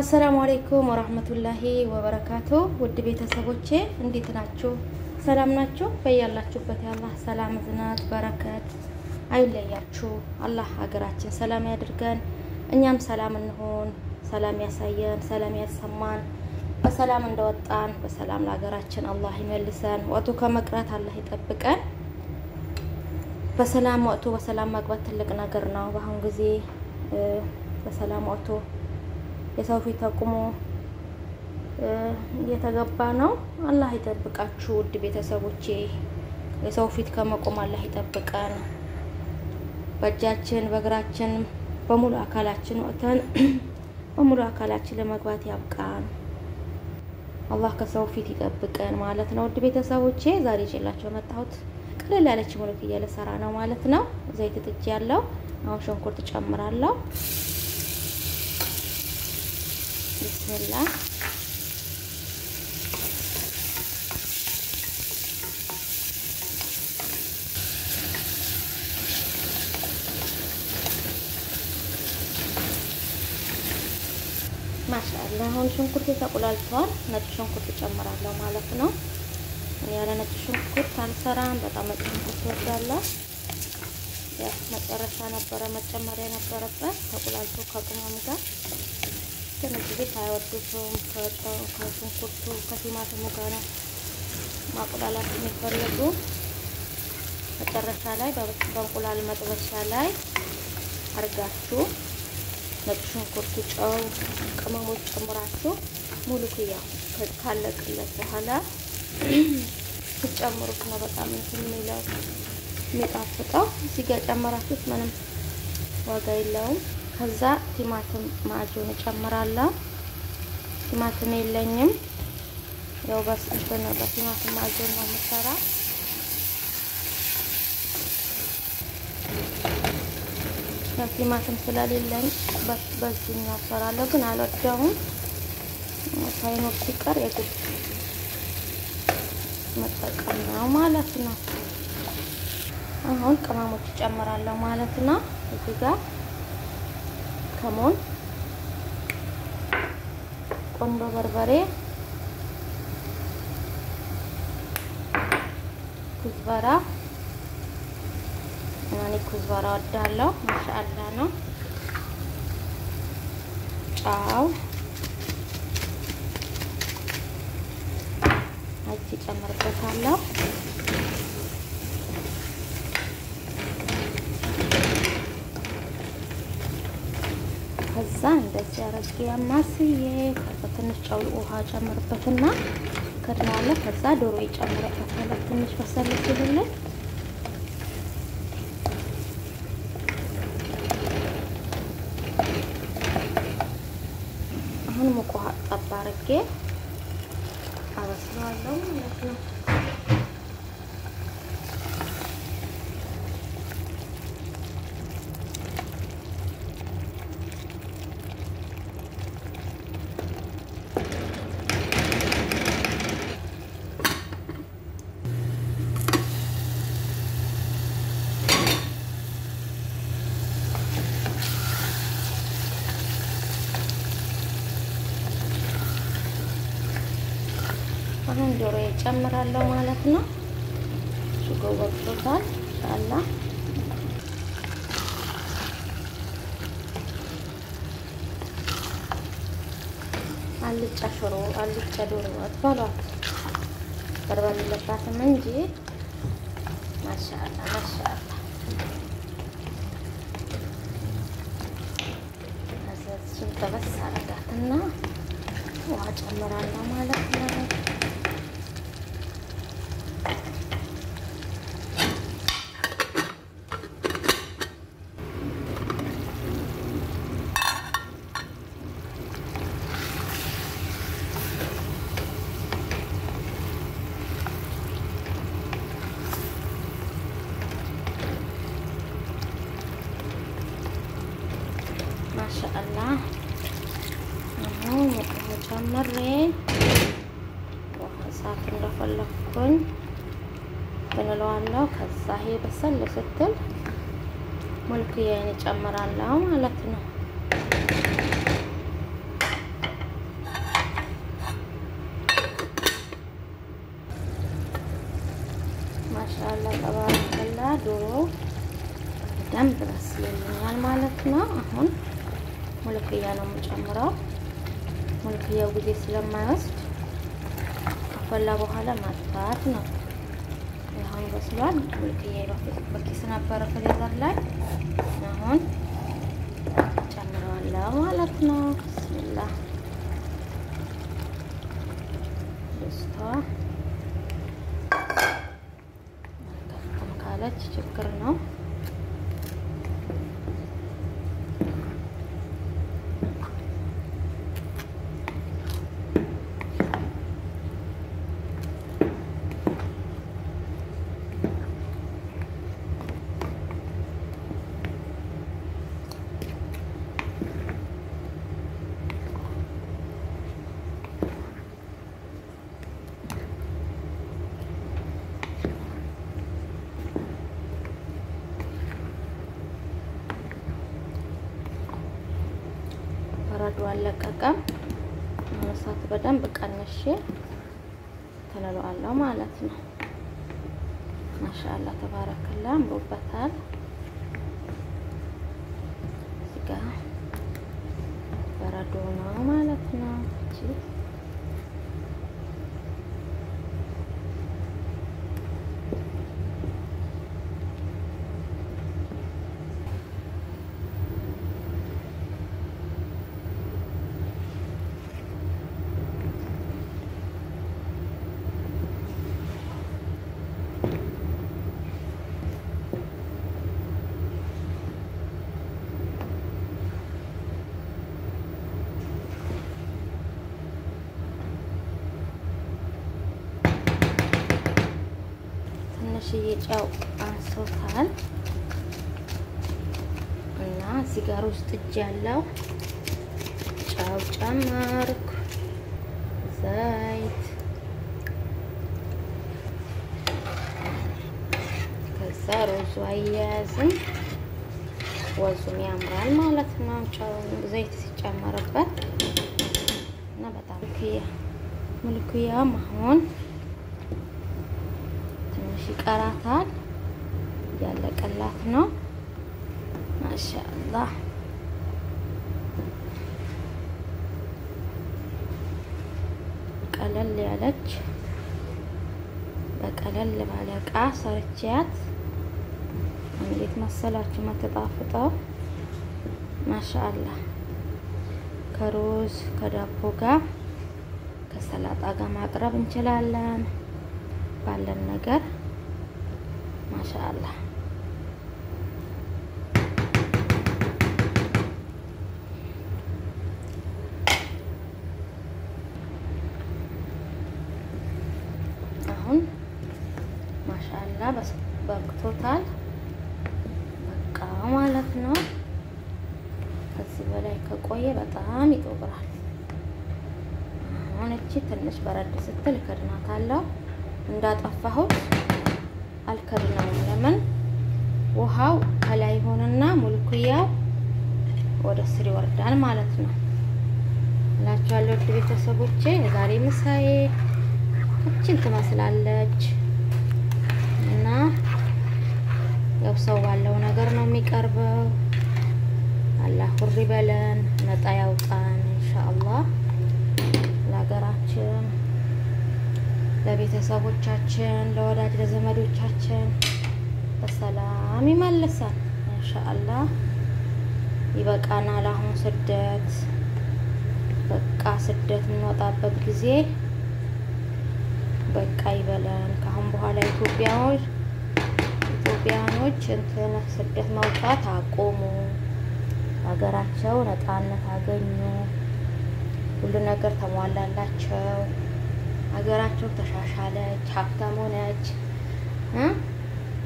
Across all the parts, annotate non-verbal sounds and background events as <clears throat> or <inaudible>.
አሰላሙ አሌይኩም ወራህመቱላሂ ወበረካቱ። ውድ ቤተሰቦቼ እንዴት ናችሁ? ሰላም ናችሁ? በያላችሁበት የአላህ ሰላም፣ እዝነት፣ በረከት አይለያችሁ። አላህ ሀገራችን ሰላም ያድርገን፣ እኛም ሰላም እንሆን፣ ሰላም ያሳየን፣ ሰላም ያሰማን። በሰላም እንደወጣን በሰላም ለሀገራችን አላህ ይመልሰን። ወጥቶ ከመቅረት አላህ ይጠብቀን። በሰላም ወጥቶ በሰላም መግባት ትልቅ ነገር ነው። በአሁን ጊዜ በሰላም ወጥቶ የሰው ፊት ተቁሞ እየተገባ ነው። አላህ ይጠብቃችሁ ውድ ቤተሰቦቼ። የሰው ፊት ከመቆም አላህ ይጠብቀን። በእጃችን በእግራችን በሙሉ አካላችን ወጥተን <clears throat> በሙሉ አካላችን ለመግባት ያብቃን። አላህ ከሰው ፊት ይጠብቀን ማለት ነው። ውድ ቤተሰቦቼ ዛሬ ይዤላችሁ የመጣሁት ቀለል ያለች ሙሉክ እየለሰራ ነው ማለት ነው። ዘይት ጥጄ ያለው አሁን ሽንኩርት ጨምራለሁ። ቢስሚላ ማሻአላ አሁን ሽንኩርት ተቆላልቷል። ነጭ ሽንኩርት ጨምራለሁ ማለት ነው። ያለ ነጭ ሽንኩርት አልሰራም። በጣም ነጭ ሽንኩርት ወዳለሁ። መጨረሻ ነበረ መጨመሪያ የነበረበት ተቆላልቶ ከቅመም ጋር ትንሽ ቤት አይወዱትም። ከሽንኩርቱ ከቲማቲሙ ጋር ማቁላላት የሚፈልጉ። መጨረሻ ላይ በእንቁላል መጥበሻ ላይ አርጋችሁ ነጭ ሽንኩርቱ፣ ጨው፣ ቅመሞች ጨምራችሁ ሙሉ ክያ ካለቅለት በኋላ ስጨምሩት ነው በጣም እንትን የሚለው የሚጣፍጠው። እዚህ ጋር ጨመራችሁት ምንም ዋጋ የለውም። ከዛ ቲማቲም ማጁን እጨምራለሁ። ቲማቲም የለኝም፣ ያው በስ እንትን በቲማቲም ማጁን ነው የምሰራ። ቲማቲም ስለሌለኝ በዚህኛው እሰራለሁ፣ ግን አልወደውም። ሳይኖር ሲቀር የግድ መጠቀም ነው ማለት ነው። አሁን ቅመሞች እጨምራለሁ ማለት ነው። እዚህ ጋር ከሞን፣ ቆንዶ በርበሬ፣ ኩዝበራ እኔ ኩዝበራ ወዳለሁ። ማሻአላ ነው። ጫው አጅ ጨምርበታለሁ። ከዛ እንደዚህ አረጌ አማስዬ ከዛ ትንሽ ጨው ውሃ ጨምርበትና ከድናለሁ። ከዛ ዶሮ ይጨምርበታለሁ ትንሽ በሰል ሲልልኝ አሁን ሙቅ ውሃ ጠብ አርጌ አበስለዋለሁ ማለት ነው። እጨምራለሁ ማለት ነው። ሽጎ ወጥቶታል ሻላ አልጫ ሽሮ አልጫ ዶሮ አትበሏት፣ በርበሬ የለባትም እንጂ ማሻአላ ማሻአላ። እሱን ጠበስ ውሃ ጨምራለሁ ማለት ነው። ጨምሬ እሳት እንደፈለኩኝ ብንለዋለሁ። ከዛ ይሄ በሰል ስትል ሙልክዬን እጨምራለሁ ማለት ነው። ማሻአላ ተባረከላ ዶሮ በደንብ በስሎልኛል ማለት ነው። አሁን ሙልክያ ነው የምጨምረው። ሙልክያው ጊዜ ስለማይወስድ ከፈላ በኋላ ማጥፋት ነው። አሁን በስሏል። ሙልክያ በኪስ ነበረ ፍሬዘር ላይ አሁን ጨምረዋለሁ ማለት ነው። ብስሚላ ደስታ ካለች ችግር ነው። በረዶ አለቀቀም። እሳት በደንብ ቀንሼ ተለለዋለሁ ማለት ነው። ማሻአላ ተባረከላ አምሮበታል። እዚህ ጋ በረዶ ነው ማለት ነው። እቺ ትንሽዬ ጨው አንሶታል እና እዚህ ጋር ውስጥ እጅ ያለው ጨው ጨመርኩ፣ ዘይት፣ ከዛ ሮዙ አያያዝም ወዙም ያምራል ማለት ነው። ጨው ዘይት ሲጨመርበት እና በጣም አሁን ትንሽ ይቀራታል። ያለቀላት ነው። ማሻአላህ ቀለል ያለች በቀለል ባለ እቃ ሰርቻት እንዴት መሰላችሁ የምትጣፍጠው! ማሻአላህ ከሩዝ ከዳቦ ጋር ከሰላጣ ጋር ማቅረብ እንችላለን። ባለን ነገር ማሻአላህ አሁን ማሻአላህ በቅቶታል። በቃ ማለት ነው። ከዚህ በላይ ከቆየ በጣም ይጦብራል። አሁን እቺ ትንሽ በረድ ስትል ከድናታለሁ። እንዳጠፋሁት አልከድነውም። ለምን ውሃው ከላይ ሆነና ሙልኩያው ወደ ስር ይወርዳል ማለት ነው እላችኋለሁ። ውድ ቤተሰቦቼ የዛሬ ምሳዬ እችን ትመስላለች እና ያው ሰው ባለው ነገር ነው የሚቀርበው። አላህ ሁሪ በለን ነጣ ያውጣን ኢንሻአላህ ለሀገራችን ለቤተሰቦቻችን ለወዳጅ ለዘመዶቻችን በሰላም ይመልሳል ኢንሻአላህ። ይበቃናል። አሁን ስደት በቃ ስደት የምንወጣበት ጊዜ በቃ ይበለን። ከአሁን በኋላ ኢትዮጵያዎች ኢትዮጵያኖች እንትን ስደት መውጣት አቆሙ። ሀገራቸው ነፃነት አገኙ። ሁሉ ነገር ተሟላላቸው። ሀገራቸው ተሻሻለች፣ ሀብታም ሆነች።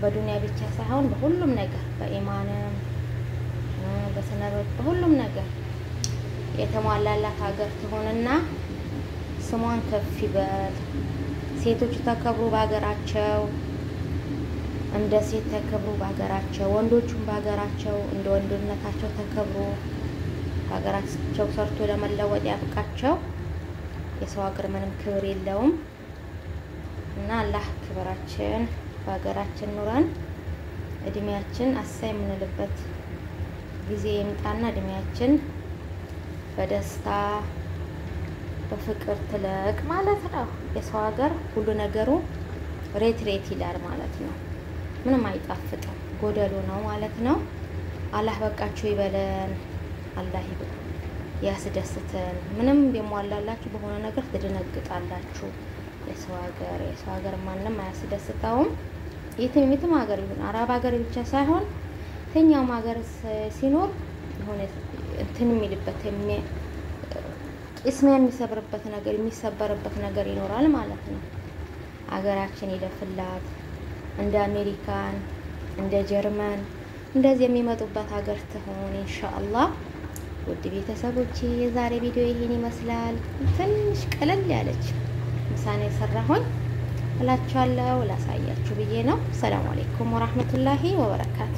በዱንያ ብቻ ሳይሆን በሁሉም ነገር በኢማንም በስነሮች በሁሉም ነገር የተሟላላት ሀገር ትሆንና ስሟን ከፍ ይበል። ሴቶች ተከብሩ በሀገራቸው፣ እንደ ሴት ተከብሩ በሀገራቸው፣ ወንዶቹም በሀገራቸው እንደ ወንድነታቸው ተከብሩ። በሀገራቸው ሰርቶ ለመለወጥ ያብቃቸው። የሰው ሀገር ምንም ክብር የለውም እና አላህ ክብራችን በሀገራችን ኑረን እድሜያችን አሳ የምንልበት ጊዜ ይምጣና እድሜያችን በደስታ በፍቅር ትለቅ ማለት ነው። የሰው ሀገር ሁሉ ነገሩ ሬት ሬት ይላል ማለት ነው። ምንም አይጣፍጥም፣ ጎደሎ ነው ማለት ነው። አላህ በቃችሁ ይበለን። አላህ ያስደስተን። ምንም የሟላላችሁ በሆነ ነገር ትደነግጣላችሁ። የሰው ሀገር የሰው ሀገር ማንም አያስደስተውም። የትም የትም ሀገር ይሁን አረብ ሀገር ብቻ ሳይሆን የትኛውም ሀገር ሲኖር የሆነ እንትን የሚልበት ቂስሚያ የሚሰብርበት ነገር የሚሰበርበት ነገር ይኖራል ማለት ነው። ሀገራችን ይለፍላት እንደ አሜሪካን እንደ ጀርመን እንደዚህ የሚመጡበት ሀገር ትሆን ኢንሻአላህ። ውድ ቤተሰቦቼ የዛሬ ቪዲዮ ይሄን ይመስላል። ትንሽ ቀለል ያለች ምሳኔ የሰራሁኝ እላችኋለሁ ላሳያችሁ ብዬ ነው። ሰላም አለይኩም ወራህመቱላሂ ወበረካቱ